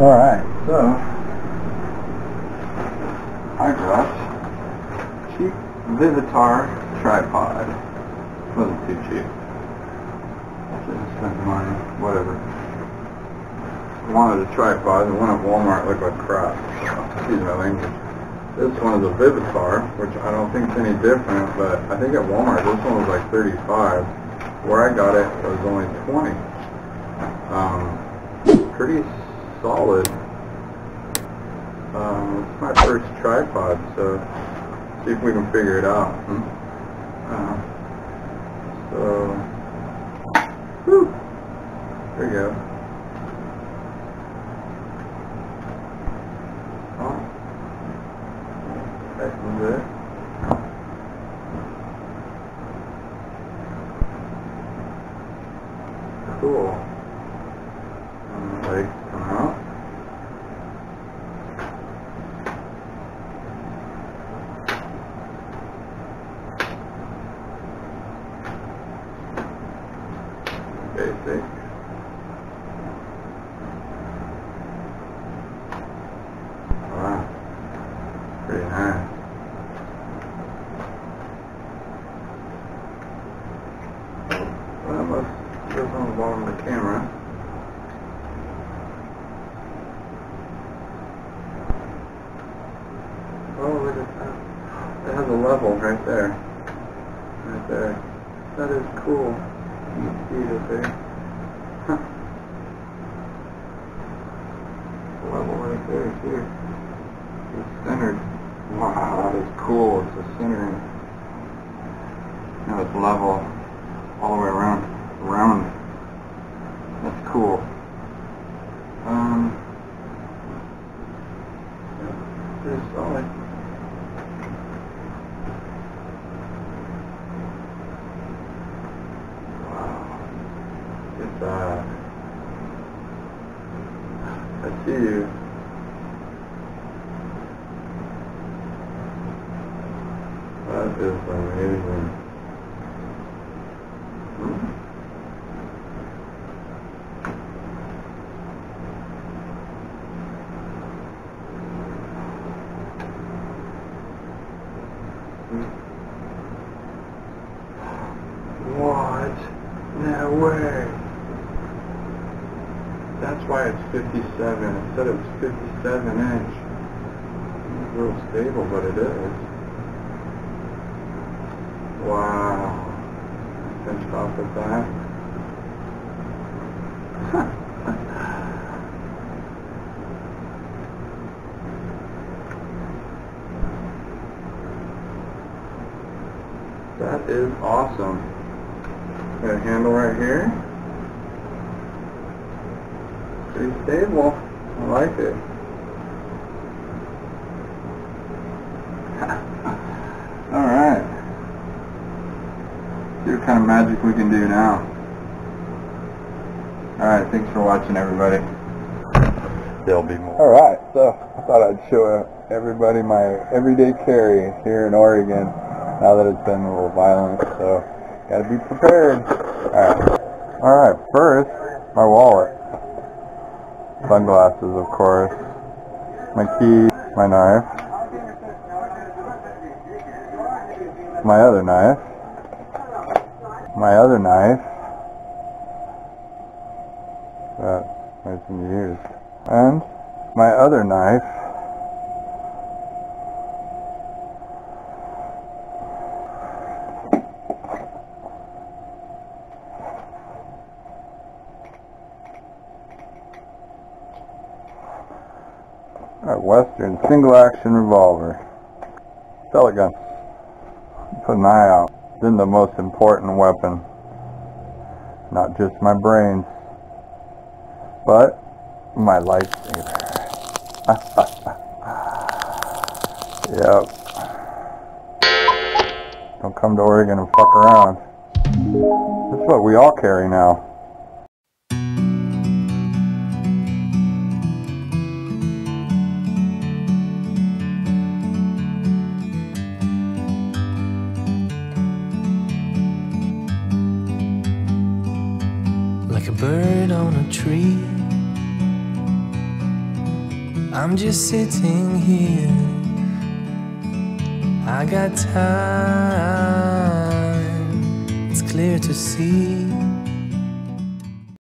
Alright, so I got cheap Vivitar tripod. Wasn't too cheap. I shouldn't spend money, whatever. I wanted a tripod, the one at Walmart looked like crap. Excuse my language. This one is a Vivitar, which I don't think is any different, but I think at Walmart this one was like 35. Where I got it, it was only 20. Um, pretty solid. Um, it's my first tripod, so see if we can figure it out. Hmm? Uh, so, whew, there you go. Oh, tightens it. Cool legs come out. Well, let's on the bottom of the camera. Oh, look at that. It has a level right there. Right there. That is cool. You see it there. Level right there, too. It's centered. Wow, that is cool. It's a centering. Now it's level all the way around. Around. That's cool. Um, yeah, pretty solid. Wow. It's, uh, I see you. That is amazing. What? No way. Why it's 57. It said it was 57 inch. It's real stable, but it is. Wow. Finished off with that. that is awesome. Got a handle right here. Pretty stable. I like it. Alright. See what kind of magic we can do now. Alright, thanks for watching everybody. There'll be more. Alright, so I thought I'd show everybody my everyday carry here in Oregon now that it's been a little violent, so gotta be prepared. Alright. Alright, first, my wallet. Sunglasses, of course. My keys, my knife. My other knife. My other knife. That nice and used. And my other knife. A Western single action revolver. Pellet gun. Put an eye out. Then the most important weapon. Not just my brains, but my lightsaber. yep. Don't come to Oregon and fuck around. That's what we all carry now. A bird on a tree. I'm just sitting here. I got time, it's clear to see.